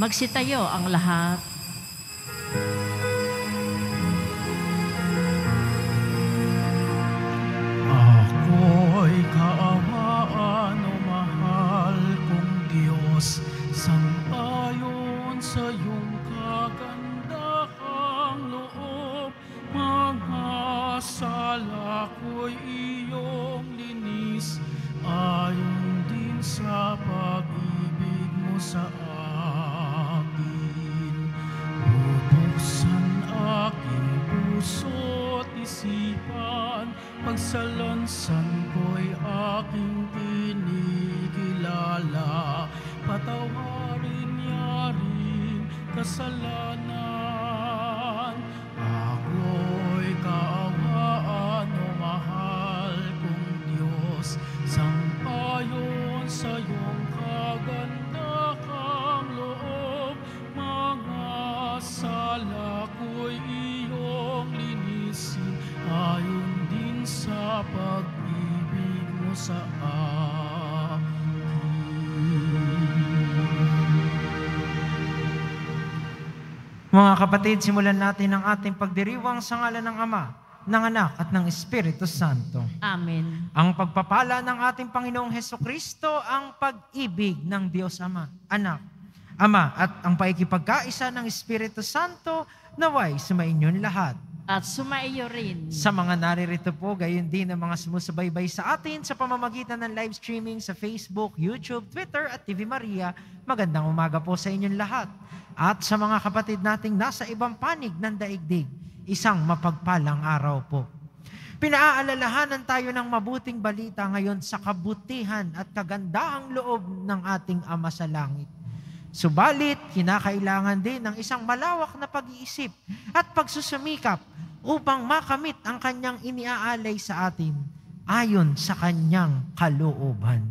Magsitayo ang lahat. Mga kapatid, simulan natin ang ating pagdiriwang sa ngalan ng Ama, ng Anak at ng Espiritu Santo. Amen. Ang pagpapala ng ating Panginoong Heso Kristo, ang pag-ibig ng Diyos Ama, Anak, Ama, at ang paikipagkaisa ng Espiritu Santo, naway sumainyong lahat. At sumaiyo rin. Sa mga naririto po, gayon din ang mga sumusubaybay sa atin sa pamamagitan ng live streaming sa Facebook, YouTube, Twitter at TV Maria, magandang umaga po sa inyong lahat. At sa mga kapatid nating nasa ibang panig ng daigdig, isang mapagpalang araw po. Pinaaalalahanan tayo ng mabuting balita ngayon sa kabutihan at kagandahang loob ng ating Ama sa Langit. Subalit, kinakailangan din ng isang malawak na pag-iisip at pagsusumikap upang makamit ang kanyang iniaalay sa atin ayon sa kanyang kalooban.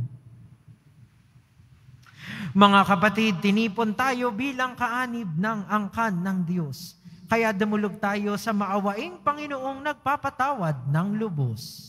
Mga kapatid, tinipon tayo bilang kaanib ng angkan ng Diyos. Kaya dumulog tayo sa maawaing Panginoong nagpapatawad ng lubos.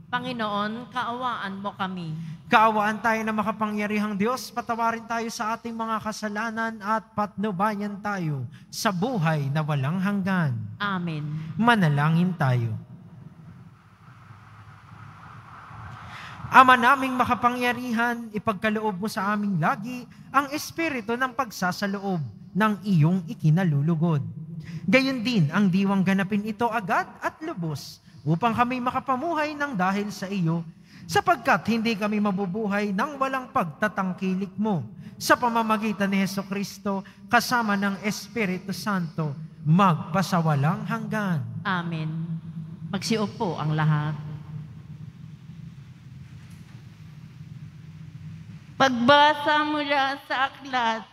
Panginoon, kaawaan mo kami. Kaawaan tayo na makapangyarihang Diyos, patawarin tayo sa ating mga kasalanan at patnubayan tayo sa buhay na walang hanggan. Amen. Manalangin tayo. Ama naming makapangyarihan, ipagkaloob mo sa aming lagi ang espiritu ng pagsasaloob ng iyong ikinalulugod. Gayon din ang diwang ganapin ito agad at lubos upang kami makapamuhay ng dahil sa iyo sapagkat hindi kami mabubuhay ng walang pagtatangkilik mo sa pamamagitan ni Heso Kristo kasama ng Espiritu Santo magpasawalang hanggan. Amen. Magsiupo ang lahat. Pagbasa mula sa aklat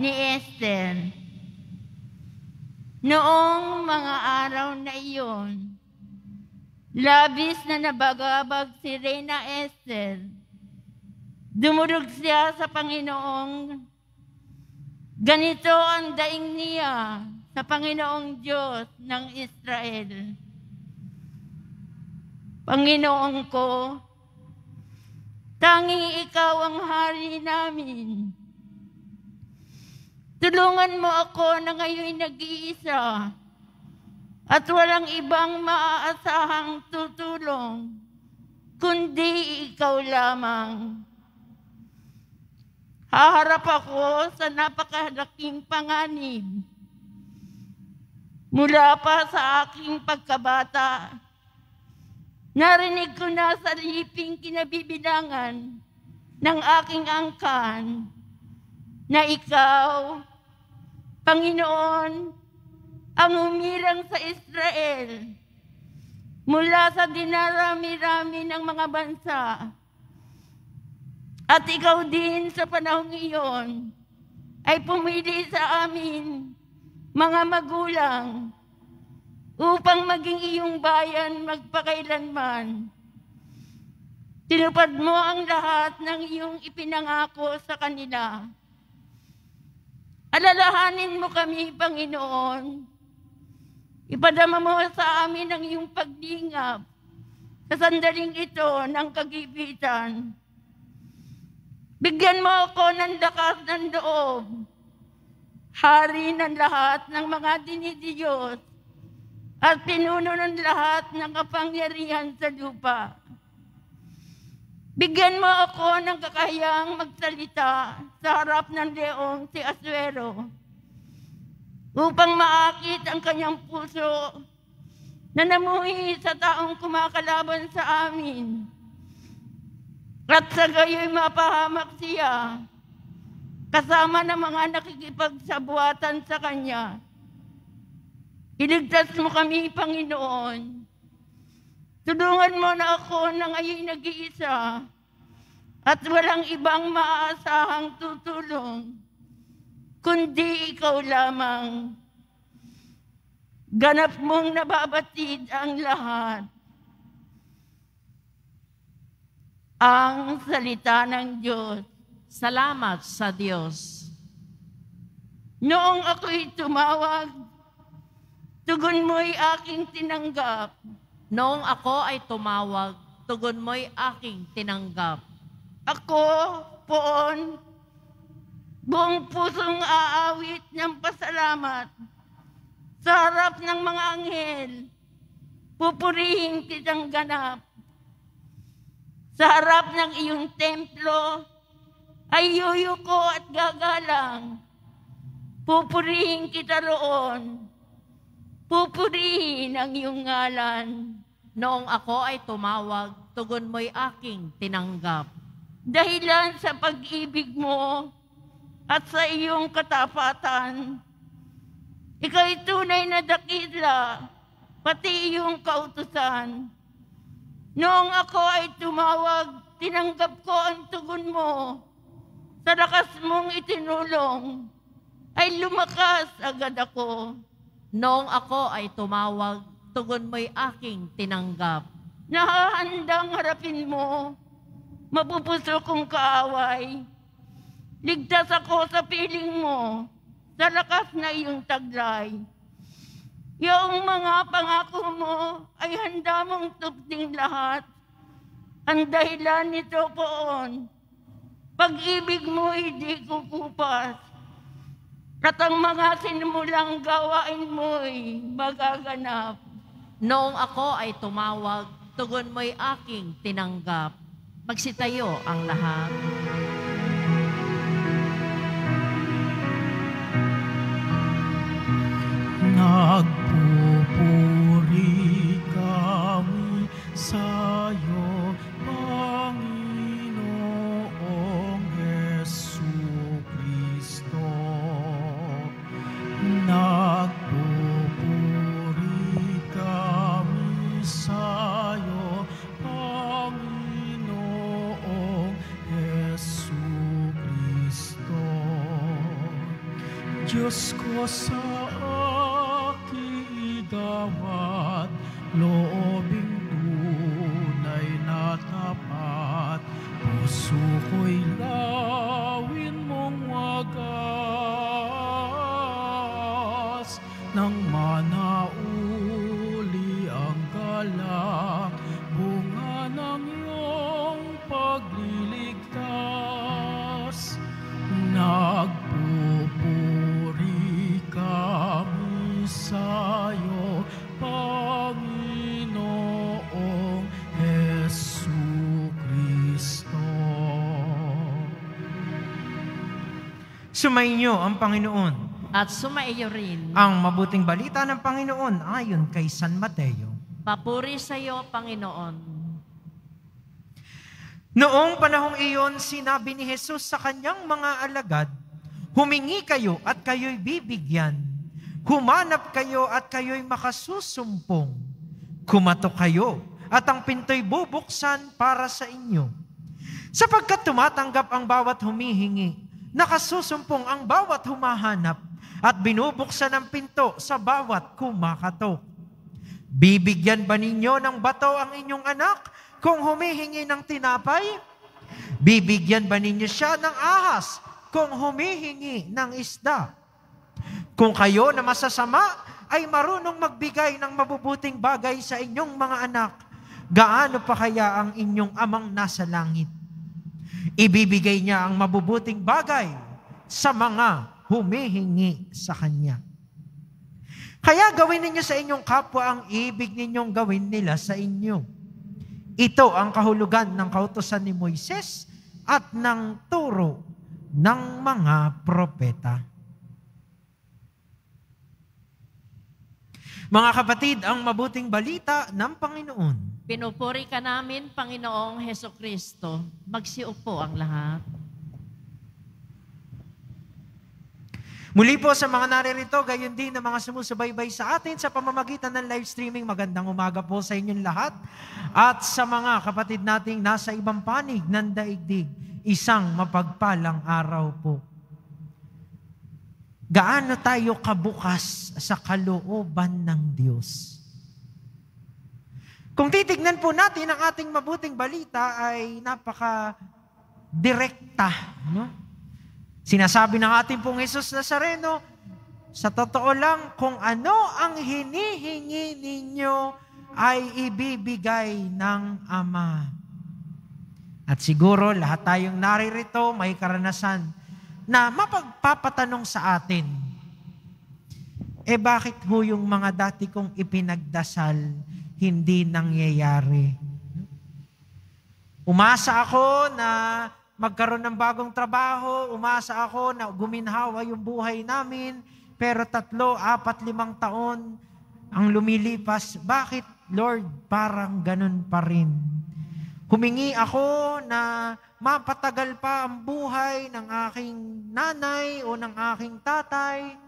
ni Esther. Noong mga araw na iyon, labis na nabagabag si Reyna Esther. Dumurog siya sa Panginoong. Ganito ang daing niya sa Panginoong Diyos ng Israel. Panginoon ko, Tanging ikaw ang hari namin. Tulungan mo ako na ngayon nag-iisa at walang ibang maaasahang tutulong, kundi ikaw lamang. Haharap ako sa napakalaking panganib. Mula pa sa aking pagkabata, Narinig ko na sa liping kinabibilangan ng aking angkan na ikaw, Panginoon, ang umirang sa Israel mula sa dinarami-rami ng mga bansa. At ikaw din sa panahong iyon ay pumili sa amin mga magulang, upang maging iyong bayan magpakailanman. Tinupad mo ang lahat ng iyong ipinangako sa kanila. Alalahanin mo kami, Panginoon. Ipadama mo sa amin ang iyong paglingap sa sandaling ito ng kagipitan. Bigyan mo ako ng lakas ng loob. Hari ng lahat ng mga dinidiyos at pinuno ng lahat ng kapangyarihan sa lupa. Bigyan mo ako ng kakayang magsalita sa harap ng leong si Asuero upang maakit ang kanyang puso na namuhi sa taong kumakalaban sa amin. At sa gayo'y mapahamak siya kasama ng mga nakikipagsabuatan sa kanya. Iligtas mo kami, Panginoon. Tulungan mo na ako na ngayon nag-iisa at walang ibang maaasahang tutulong, kundi ikaw lamang. Ganap mong nababatid ang lahat. Ang salita ng Diyos. Salamat sa Diyos. Noong ako'y tumawag, tugon mo'y aking tinanggap. Noong ako ay tumawag, tugon mo'y aking tinanggap. Ako, poon, buong pusong aawit ng pasalamat sa harap ng mga anghel. Pupurihin kitang ganap. Sa harap ng iyong templo, ay yuyuko at gagalang. Pupurihin kita roon. Pupurihin ang iyong ngalan. Noong ako ay tumawag, tugon mo'y aking tinanggap. Dahilan sa pag-ibig mo at sa iyong katapatan, ikaw'y tunay na dakila, pati iyong kautusan. Noong ako ay tumawag, tinanggap ko ang tugon mo. Sa lakas mong itinulong, ay lumakas agad ako. Noong ako ay tumawag, tugon mo'y aking tinanggap. Nahahandang harapin mo, mapupuso kong kaaway. Ligtas ako sa piling mo, sa lakas na iyong taglay. Yung mga pangako mo ay handa mong tupting lahat. Ang dahilan nito poon, pag-ibig mo hindi kukupas. At ang mga sinimulang gawain mo'y magaganap. Noong ako ay tumawag, tugon mo'y aking tinanggap. Magsitayo ang lahat. Nagpupuri kami sa'yo, Panginoong Yesu Kristo. Nagpupuri kami sa'yo, Panginoong Yesu Kristo. Diyos ko sa Sumainyo ang Panginoon. At sumaiyo rin. Ang mabuting balita ng Panginoon ayon kay San Mateo. Papuri sa iyo, Panginoon. Noong panahong iyon, sinabi ni Jesus sa kanyang mga alagad, Humingi kayo at kayo'y bibigyan. Humanap kayo at kayo'y makasusumpong. Kumatok kayo at ang pinto'y bubuksan para sa inyo. Sapagkat tumatanggap ang bawat humihingi, nakasusumpong ang bawat humahanap, at binubuksan ang pinto sa bawat kumakatok. Bibigyan ba ninyo ng bato ang inyong anak kung humihingi ng tinapay? Bibigyan ba ninyo siya ng ahas kung humihingi ng isda? Kung kayo na masasama ay marunong magbigay ng mabubuting bagay sa inyong mga anak, gaano pa kaya ang inyong amang nasa langit? Ibibigay niya ang mabubuting bagay sa mga humihingi sa Kanya. Kaya gawin ninyo sa inyong kapwa ang ibig ninyong gawin nila sa inyo. Ito ang kahulugan ng kautosan ni Moises at ng turo ng mga propeta. Mga kapatid, ang mabuting balita ng Panginoon. Pinupuri ka namin, Panginoong Heso Kristo. Magsiupo ang lahat. Muli po sa mga naririto, gayon din na mga sumusubaybay sa atin sa pamamagitan ng live streaming. Magandang umaga po sa inyong lahat. At sa mga kapatid nating nasa ibang panig ng daigdig, isang mapagpalang araw po. Gaano tayo kabukas sa kalooban ng Diyos? Kung titignan po natin ang ating mabuting balita ay napaka direkta, no? Sinasabi ng ating pong Jesus Nazareno, sa totoo lang, kung ano ang hinihingi ninyo ay ibibigay ng Ama. At siguro lahat tayong naririto may karanasan na mapagpapatanong sa atin, eh bakit ho yung mga dati kong ipinagdasal hindi nangyayari? Umasa ako na magkaroon ng bagong trabaho, umasa ako na guminhawa yung buhay namin, pero tatlo, apat, limang taon ang lumilipas. Bakit, Lord, parang ganun pa rin? Humingi ako na mapatagal pa ang buhay ng aking nanay o ng aking tatay,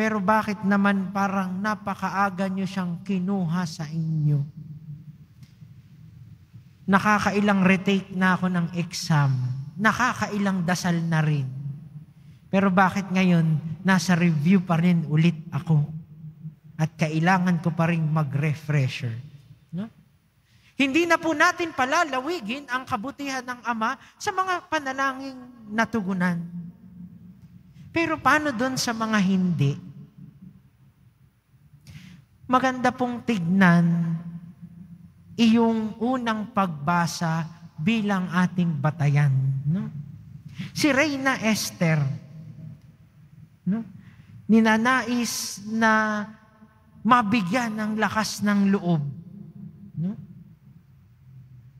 pero bakit naman parang napakaaga nyo siyang kinuha sa inyo? Nakakailang retake na ako ng exam. Nakakailang dasal na rin. Pero bakit ngayon, nasa review pa rin ulit ako? At kailangan ko pa rin mag-refresher. No? Hindi na po natin palalawigin ang kabutihan ng Ama sa mga panalangin natugunan. Pero paano doon sa mga hindi? Maganda pong tignan iyong unang pagbasa bilang ating batayan. No? Si Reyna Esther, no? ninanais na mabigyan ng lakas ng loob. No?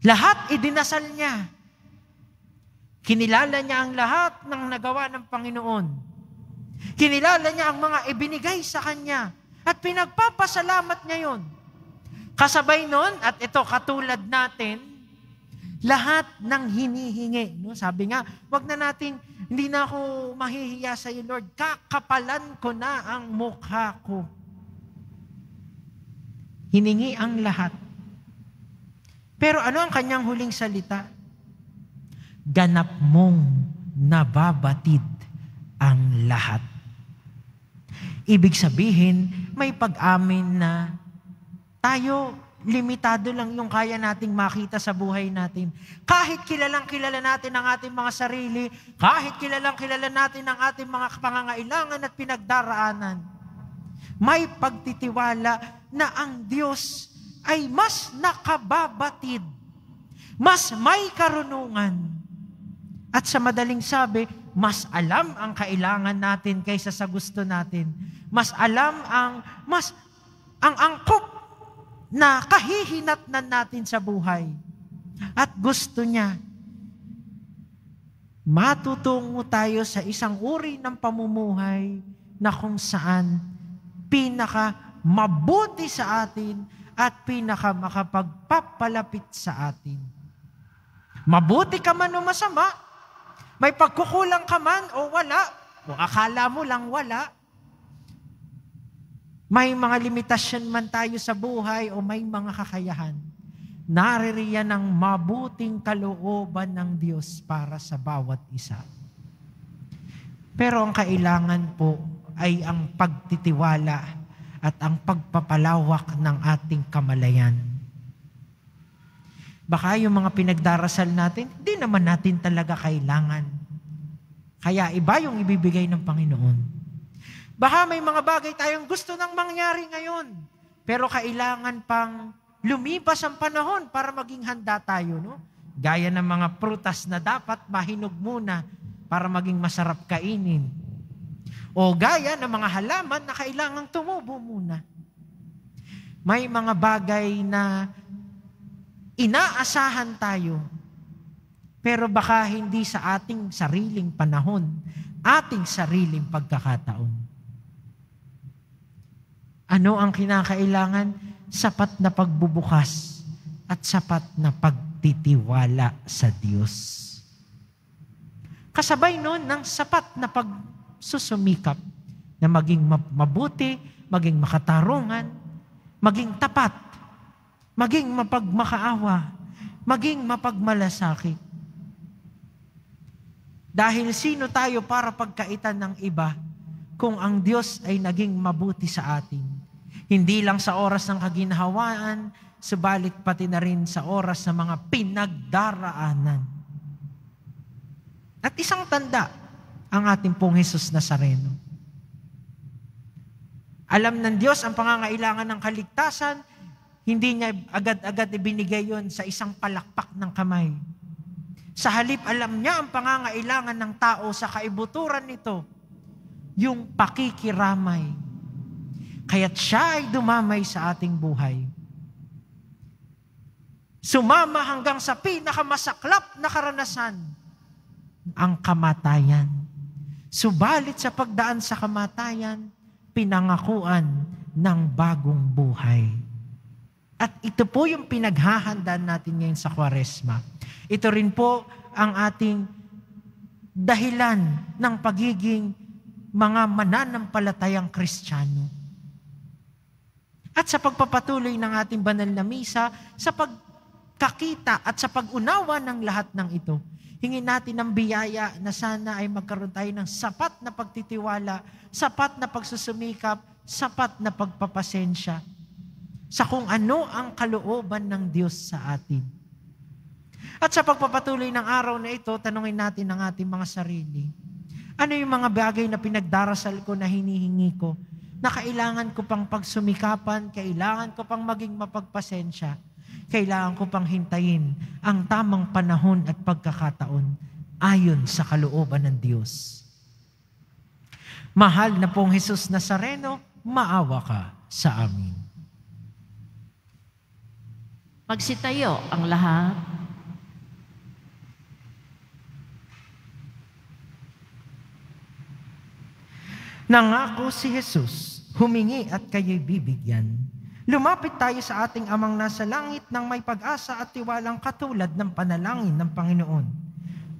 Lahat idinasal niya. Kinilala niya ang lahat ng nagawa ng Panginoon. Kinilala niya ang mga ibinigay sa Kanya. At pinagpapasalamat niya yon. Kasabay nun, at ito katulad natin, lahat ng hinihingi. No? Sabi nga, wag na natin, hindi na ako mahihiya sa iyo, Lord. Kakapalan ko na ang mukha ko. Hiningi ang lahat. Pero ano ang kanyang huling salita? Ganap mong nababatid ang lahat. Ibig sabihin, may pag-amin na tayo, limitado lang yung kaya nating makita sa buhay natin. Kahit kilalang kilala natin ang ating mga sarili, kahit kilalang kilala natin ang ating mga pangangailangan at pinagdaraanan, may pagtitiwala na ang Diyos ay mas nakababatid, mas may karunungan. At sa madaling sabi, mas alam ang kailangan natin kaysa sa gusto natin. Mas alam ang, mas, ang angkop na kahihinatnan natin sa buhay. At gusto niya, matutungo tayo sa isang uri ng pamumuhay na kung saan pinaka mabuti sa atin at pinaka makapagpapalapit sa atin. Mabuti ka man o masama, may pagkukulang ka man o wala, o akala mo lang wala, may mga limitasyon man tayo sa buhay o may mga kakayahan, naririyan ng mabuting kalooban ng Diyos para sa bawat isa. Pero ang kailangan po ay ang pagtitiwala at ang pagpapalawak ng ating kamalayan. Baka yung mga pinagdarasal natin, hindi naman natin talaga kailangan. Kaya iba yung ibibigay ng Panginoon. Baka may mga bagay tayong gusto nang mangyari ngayon, pero kailangan pang lumipas ang panahon para maging handa tayo, no? Gaya ng mga prutas na dapat mahinog muna para maging masarap kainin. O gaya ng mga halaman na kailangang tumubo muna. May mga bagay na inaasahan tayo, pero baka hindi sa ating sariling panahon, ating sariling pagkakataon. Ano ang kinakailangan? Sapat na pagbubukas at sapat na pagtitiwala sa Diyos. Kasabay noon ng sapat na pagsusumikap na maging mabuti, maging makatarungan, maging tapat, maging mapagmakaawa, maging mapagmalasakit. Dahil sino tayo para pagkaitan ng iba kung ang Diyos ay naging mabuti sa atin? Hindi lang sa oras ng kaginhawaan, subalit pati na rin sa oras ng mga pinagdaraanan. At isang tanda, ang ating pong Jesus Nazareno. Alam ng Diyos ang pangangailangan ng kaligtasan, hindi niya agad-agad ibinigay yon sa isang palakpak ng kamay. Sa halip, alam niya ang pangangailangan ng tao sa kaibuturan nito, yung pakikiramay Kaya't siya ay dumamay sa ating buhay. Sumama hanggang sa pinakamasaklap na karanasan, ang kamatayan. Subalit sa pagdaan sa kamatayan, pinangakuan ng bagong buhay. At ito po yung pinaghahandaan natin ngayon sa Kwaresma. Ito rin po ang ating dahilan ng pagiging mga mananampalatayang Kristiyano at sa pagpapatuloy ng ating banal na misa, sa pagkakita at sa pag-unawa ng lahat ng ito, hingin natin ng biyaya na sana ay magkaroon tayo ng sapat na pagtitiwala, sapat na pagsusumikap, sapat na pagpapasensya sa kung ano ang kalooban ng Diyos sa atin. At sa pagpapatuloy ng araw na ito, tanungin natin ang ating mga sarili. Ano yung mga bagay na pinagdarasal ko na hinihingi ko na kailangan ko pang pagsumikapan, kailangan ko pang maging mapagpasensya, kailangan ko pang hintayin ang tamang panahon at pagkakataon ayon sa kalooban ng Diyos. Mahal na pong Jesus Nazareno, maawa ka sa amin. Magsitayo ang lahat. Nangako si Jesus, humingi at kayo'y bibigyan. Lumapit tayo sa ating amang nasa langit ng may pag-asa at tiwalang katulad ng panalangin ng Panginoon.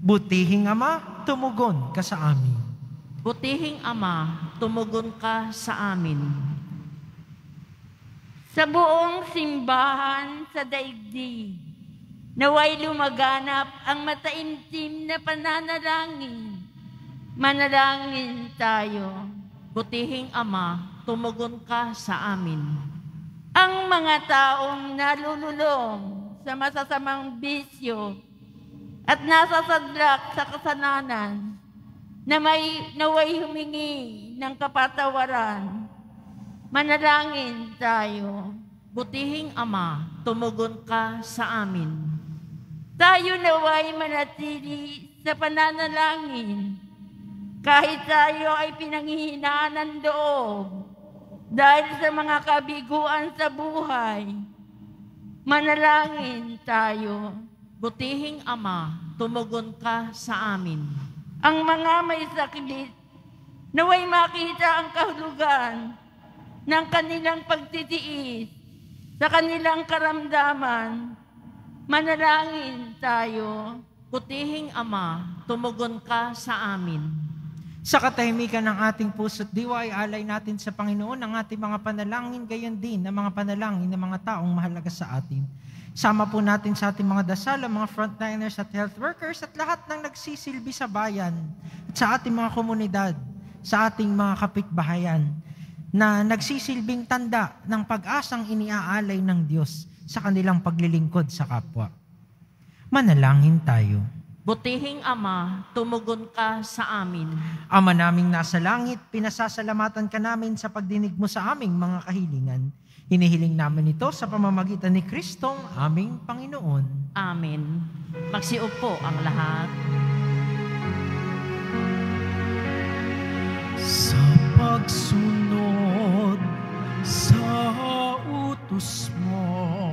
Butihing Ama, tumugon ka sa amin. Butihing Ama, tumugon ka sa amin. Sa buong simbahan sa daigdig, naway lumaganap ang mataimtim na pananalangin. Manalangin tayo. Butihing Ama, tumugon ka sa amin. Ang mga taong nalululong sa masasamang bisyo at nasasadlak sa kasananan na may naway humingi ng kapatawaran, manalangin tayo. Butihing Ama, tumugon ka sa amin. Tayo naway manatili sa pananalangin kahit tayo ay pinanghihinaan ng loob dahil sa mga kabiguan sa buhay, manalangin tayo. Butihing Ama, tumugon ka sa amin. Ang mga may sakit, naway makita ang kahulugan ng kanilang pagtitiis sa kanilang karamdaman, manalangin tayo. Butihing Ama, tumugon ka sa amin. Sa katahimikan ng ating puso't diwa ay alay natin sa Panginoon ang ating mga panalangin, gayon din ang mga panalangin ng mga taong mahalaga sa atin. Sama po natin sa ating mga dasal, ang mga frontliners at health workers at lahat ng nagsisilbi sa bayan at sa ating mga komunidad sa ating mga kapitbahayan na nagsisilbing tanda ng pag-asang iniaalay ng Diyos sa kanilang paglilingkod sa kapwa. Manalangin tayo. Butihing Ama, tumugon ka sa amin. Ama naming nasa langit, pinasasalamatan ka namin sa pagdinig mo sa aming mga kahilingan. Hinihiling namin ito sa pamamagitan ni Kristong aming Panginoon. Amen. Magsiupo ang lahat. Sa pagsunod sa utos mo,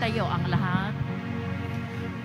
Magsitayo ang lahat.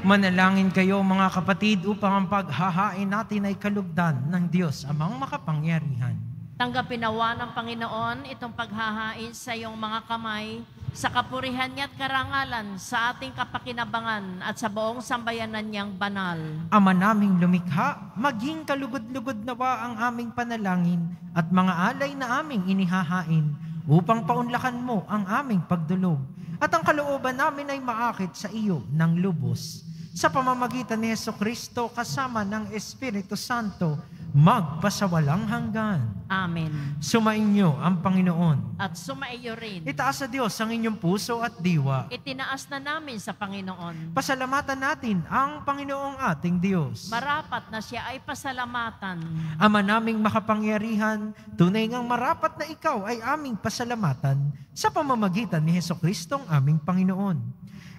Manalangin kayo mga kapatid upang ang paghahain natin ay kalugdan ng Diyos amang makapangyarihan. Tanggapin nawa ng Panginoon itong paghahain sa iyong mga kamay sa kapurihan niya at karangalan sa ating kapakinabangan at sa buong sambayanan niyang banal. Ama naming lumikha, maging kalugod-lugod nawa ang aming panalangin at mga alay na aming inihahain upang paunlakan mo ang aming pagdulog at ang kalooban namin ay maakit sa iyo ng lubos. Sa pamamagitan ni Yeso Kristo kasama ng Espiritu Santo, magpasawalang hanggan. Amen. Sumainyo ang Panginoon. At sumaiyo rin. Itaas sa Diyos ang inyong puso at diwa. Itinaas na namin sa Panginoon. Pasalamatan natin ang Panginoong ating Diyos. Marapat na siya ay pasalamatan. Ama naming makapangyarihan, tunay ngang marapat na ikaw ay aming pasalamatan sa pamamagitan ni Heso Kristong aming Panginoon.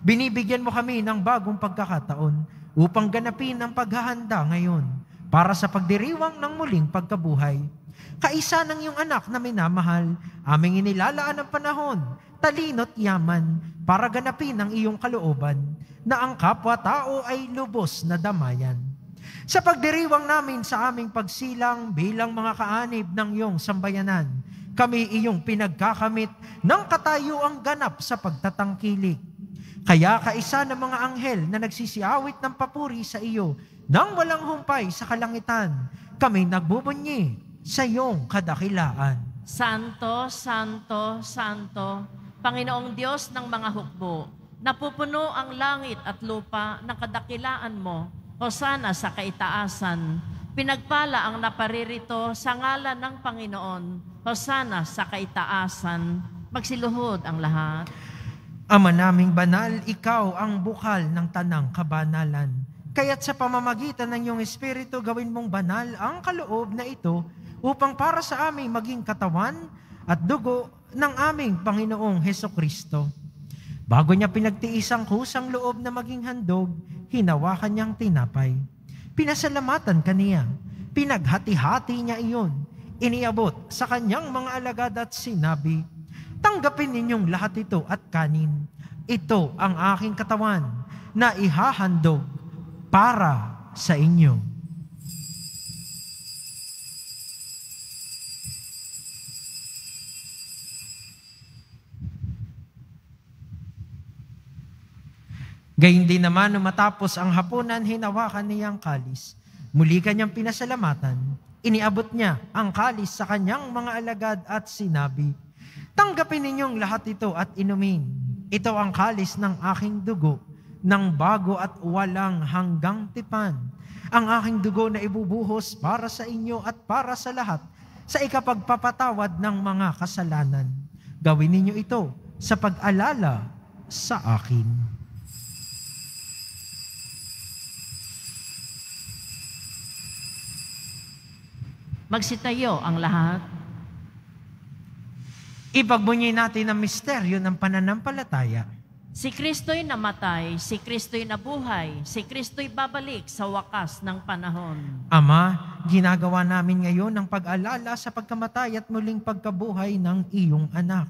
Binibigyan mo kami ng bagong pagkakataon upang ganapin ang paghahanda ngayon para sa pagdiriwang ng muling pagkabuhay. Kaisa ng iyong anak na minamahal, aming inilalaan ang panahon, talino't yaman, para ganapin ang iyong kalooban, na ang kapwa-tao ay lubos na damayan. Sa pagdiriwang namin sa aming pagsilang bilang mga kaanib ng iyong sambayanan, kami iyong pinagkakamit ng katayuang ganap sa pagtatangkilik. Kaya kaisa ng mga anghel na nagsisiawit ng papuri sa iyo nang walang humpay sa kalangitan, kami nagbubunyi sa iyong kadakilaan. Santo, Santo, Santo, Panginoong Diyos ng mga hukbo, napupuno ang langit at lupa ng kadakilaan mo, Hosana sa kaitaasan. Pinagpala ang naparirito sa ngalan ng Panginoon, Hosana sa kaitaasan. Magsiluhod ang lahat. Ama naming banal, ikaw ang bukal ng tanang kabanalan. Kaya't sa pamamagitan ng iyong Espiritu, gawin mong banal ang kaloob na ito upang para sa aming maging katawan at dugo ng aming Panginoong Heso Kristo. Bago niya pinagtiis ang kusang loob na maging handog, hinawakan niyang tinapay. Pinasalamatan kaniya. Pinaghati-hati niya iyon. Iniabot sa kanyang mga alagad at sinabi, Tanggapin ninyong lahat ito at kanin. Ito ang aking katawan na ihahandog para sa inyo. Gayun din naman, nung matapos ang hapunan, hinawakan niya ang kalis. Muli kanyang pinasalamatan. Iniabot niya ang kalis sa kanyang mga alagad at sinabi, Tanggapin ninyong lahat ito at inumin. Ito ang kalis ng aking dugo, ng bago at walang hanggang tipan. Ang aking dugo na ibubuhos para sa inyo at para sa lahat, sa ikapagpapatawad ng mga kasalanan. Gawin ninyo ito sa pag-alala sa akin. Magsitayo ang lahat. Ipagbunyi natin ang misteryo ng pananampalataya. Si Kristo'y namatay, si Kristo'y nabuhay, si Kristo'y babalik sa wakas ng panahon. Ama, ginagawa namin ngayon ang pag-alala sa pagkamatay at muling pagkabuhay ng iyong anak.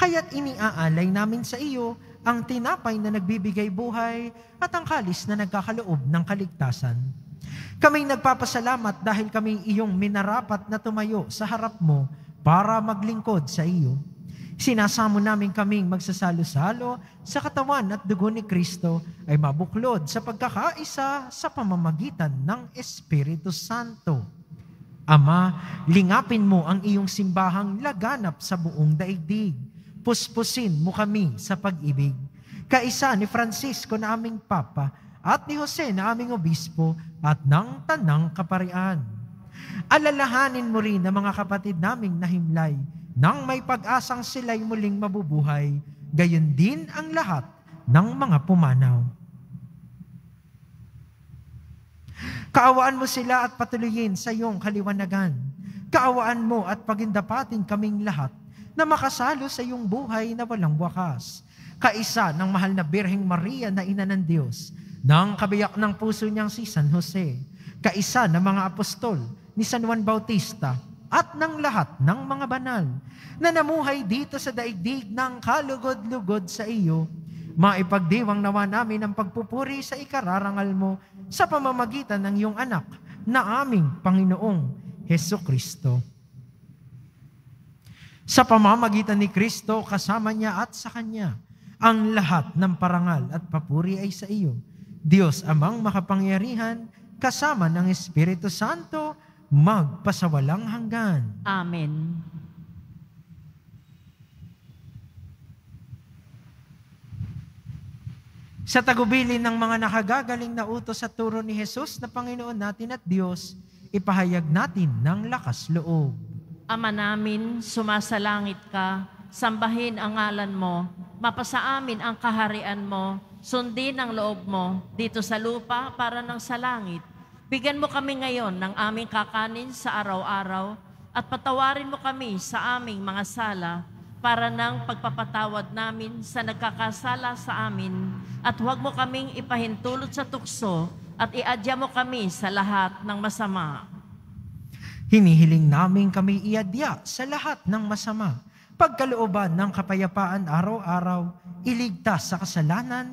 Kaya't iniaalay namin sa iyo ang tinapay na nagbibigay buhay at ang kalis na nagkakaloob ng kaligtasan. Kaming nagpapasalamat dahil kami iyong minarapat na tumayo sa harap mo para maglingkod sa iyo. Sinasamo namin kaming magsasalo-salo sa katawan at dugo ni Kristo ay mabuklod sa pagkakaisa sa pamamagitan ng Espiritu Santo. Ama, lingapin mo ang iyong simbahang laganap sa buong daigdig. Puspusin mo kami sa pag-ibig. Kaisa ni Francisco na aming Papa at ni Jose na aming Obispo at ng Tanang Kaparian. Alalahanin mo rin ang mga kapatid naming nahimlay nang may pag-asang sila'y muling mabubuhay, gayon din ang lahat ng mga pumanaw. Kaawaan mo sila at patuloyin sa iyong kaliwanagan. Kaawaan mo at pagindapatin kaming lahat na makasalo sa iyong buhay na walang wakas. Kaisa ng mahal na Birheng Maria na ina ng Diyos, ng kabiyak ng puso niyang si San Jose, kaisa ng mga apostol ni San Juan Bautista, at ng lahat ng mga banal na namuhay dito sa daigdig ng kalugod-lugod sa iyo, maipagdiwang nawa namin ang pagpupuri sa ikararangal mo sa pamamagitan ng iyong anak na aming Panginoong Heso Kristo. Sa pamamagitan ni Kristo, kasama niya at sa Kanya, ang lahat ng parangal at papuri ay sa iyo. Diyos amang makapangyarihan, kasama ng Espiritu Santo, magpasawalang hanggan. Amen. Sa tagubilin ng mga nakagagaling na utos sa turo ni Jesus na Panginoon natin at Diyos, ipahayag natin ng lakas loob. Ama namin, sumasalangit ka, sambahin ang ngalan mo, mapasa amin ang kaharian mo, sundin ang loob mo dito sa lupa para ng sa langit. Bigyan mo kami ngayon ng aming kakanin sa araw-araw at patawarin mo kami sa aming mga sala para ng pagpapatawad namin sa nagkakasala sa amin at huwag mo kaming ipahintulot sa tukso at iadya mo kami sa lahat ng masama. Hinihiling namin kami iadya sa lahat ng masama. Pagkalooban ng kapayapaan araw-araw, iligtas sa kasalanan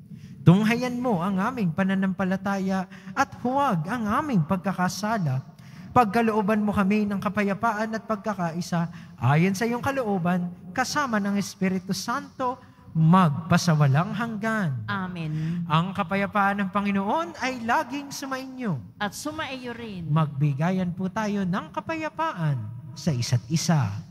Tunghayan mo ang aming pananampalataya at huwag ang aming pagkakasala. Pagkalooban mo kami ng kapayapaan at pagkakaisa, ayon sa iyong kalooban, kasama ng Espiritu Santo, magpasawalang hanggan. Amen. Ang kapayapaan ng Panginoon ay laging sumainyo. At sumaiyo rin. Magbigayan po tayo ng kapayapaan sa isa't isa.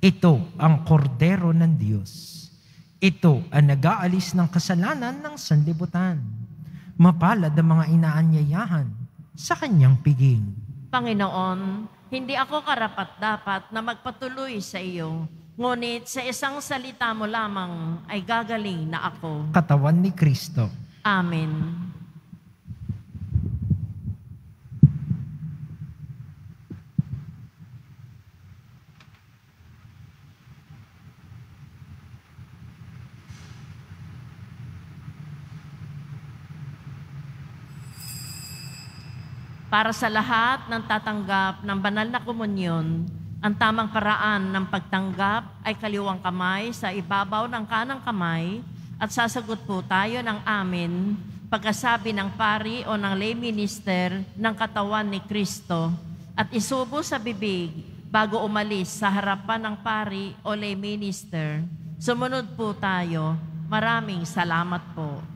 ito ang kordero ng Diyos. Ito ang nag-aalis ng kasalanan ng sanlibutan. Mapalad ang mga inaanyayahan sa kanyang piging. Panginoon, hindi ako karapat-dapat na magpatuloy sa iyo. Ngunit sa isang salita mo lamang ay gagaling na ako. Katawan ni Kristo. Amen. Para sa lahat ng tatanggap ng banal na komunyon, ang tamang paraan ng pagtanggap ay kaliwang kamay sa ibabaw ng kanang kamay At sasagot po tayo ng amin pagkasabi ng pari o ng lay minister ng katawan ni Kristo at isubo sa bibig bago umalis sa harapan ng pari o lay minister. Sumunod po tayo. Maraming salamat po.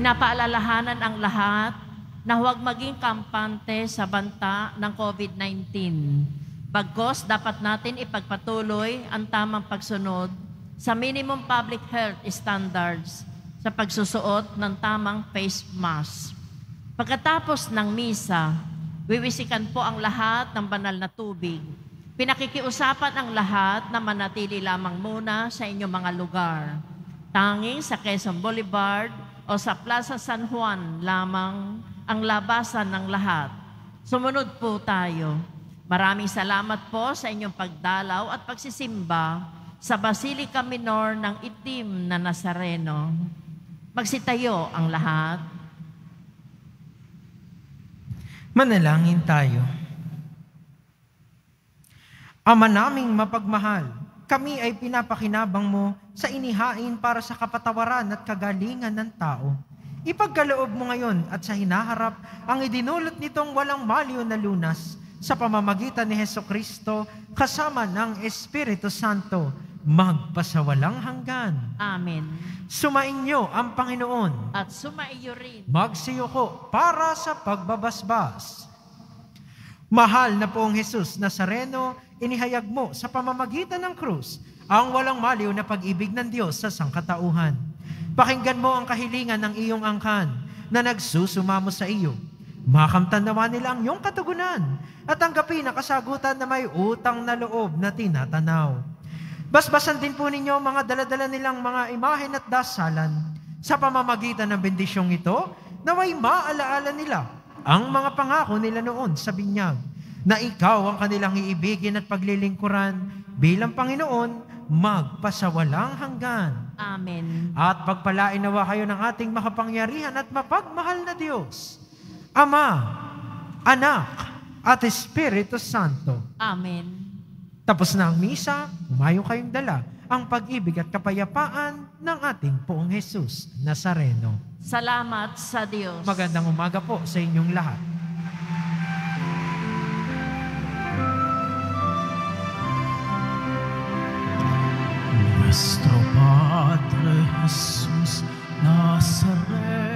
Pinapaalalahanan ang lahat na huwag maging kampante sa banta ng COVID-19. Bagkos, dapat natin ipagpatuloy ang tamang pagsunod sa minimum public health standards sa pagsusuot ng tamang face mask. Pagkatapos ng misa, wiwisikan po ang lahat ng banal na tubig. Pinakikiusapan ang lahat na manatili lamang muna sa inyong mga lugar. Tanging sa Quezon Boulevard o sa Plaza San Juan lamang ang labasan ng lahat. Sumunod po tayo. Maraming salamat po sa inyong pagdalaw at pagsisimba sa Basilica Minor ng Itim na Nazareno. Magsitayo ang lahat. Manalangin tayo. Ama naming mapagmahal, kami ay pinapakinabang mo sa inihain para sa kapatawaran at kagalingan ng tao. Ipagkaloob mo ngayon at sa hinaharap ang idinulot nitong walang maliw na lunas sa pamamagitan ni Heso Kristo kasama ng Espiritu Santo magpasawalang hanggan. Amen. Sumainyo ang Panginoon. At sumaiyo rin. Magsiyoko para sa pagbabasbas. Mahal na poong Jesus Nazareno, inihayag mo sa pamamagitan ng krus ang walang maliw na pag-ibig ng Diyos sa sangkatauhan. Pakinggan mo ang kahilingan ng iyong angkan na nagsusumamo sa iyo. Makamtan nawa nila ang iyong katugunan at tanggapin ang kasagutan na may utang na loob na tinatanaw. Basbasan din po ninyo mga daladala nilang mga imahen at dasalan sa pamamagitan ng bendisyong ito na may maalaala nila ang mga pangako nila noon sa binyag na ikaw ang kanilang iibigin at paglilingkuran bilang Panginoon magpasawalang hanggan. Amen. At pagpalain nawa kayo ng ating makapangyarihan at mapagmahal na Diyos, Ama, Anak, at Espiritu Santo. Amen. Tapos na ang misa, umayo kayong dala ang pag-ibig at kapayapaan ng ating poong Jesus Nazareno. Salamat sa Diyos. Magandang umaga po sa inyong lahat. Nuestro Padre Jesús Nazareno,